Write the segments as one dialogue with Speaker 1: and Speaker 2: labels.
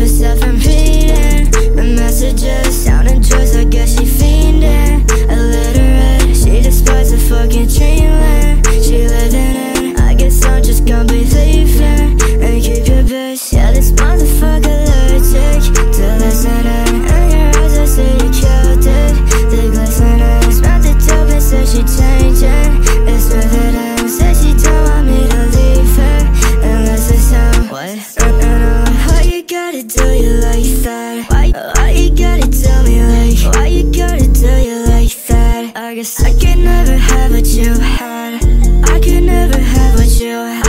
Speaker 1: myself from Why, you gotta me like Why you gotta you like that? I guess I can never have what you had. I can never have what you had.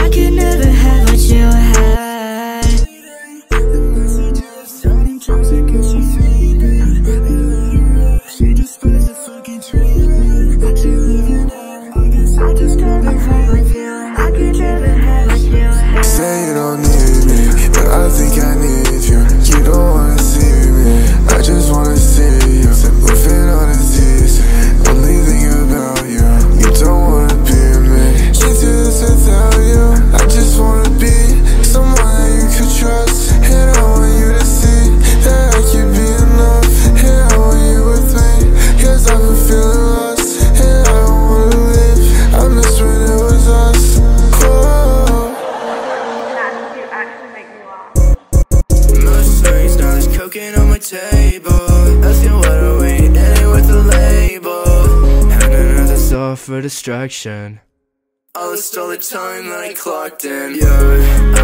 Speaker 2: table. Asking what are we eating with the label. And another soft for distraction. All the stolen time that I clocked in Yeah.